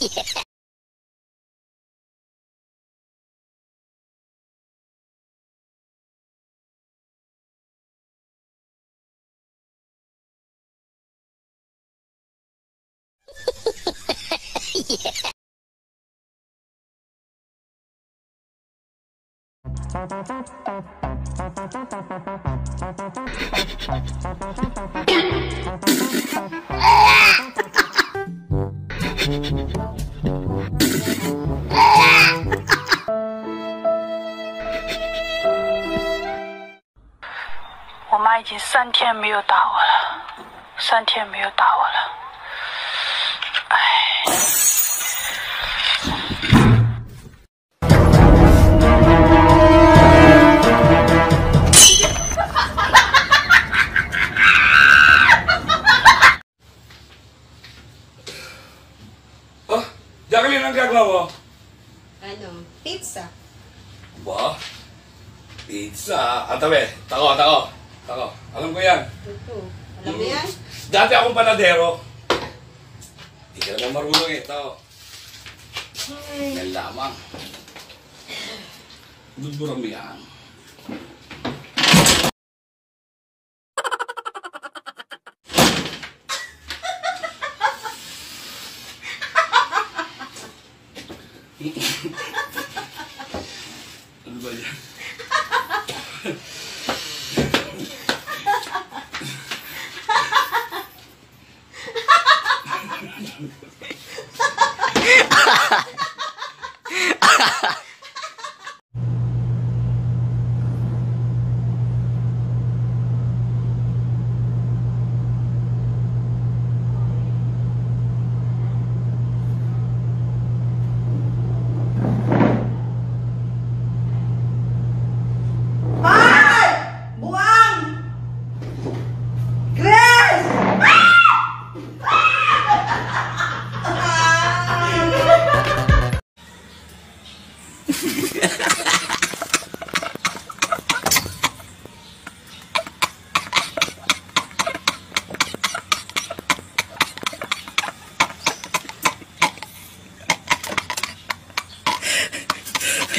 yeah. yeah. 我妈已经三天没有打我了，三天没有打我了，哎。哈哈哈哈哈哈哈哈！啊，要给哪个人给 p i z z a 哇，pizza，啊，对不对？大哦，大哦。Ako, alam ko yan. Ito. Alam mo yan? Mm. Dati akong panadero. Hindi ka naman marunong eh. Ito. Yan lamang. Dudburang yan. ano ba yan?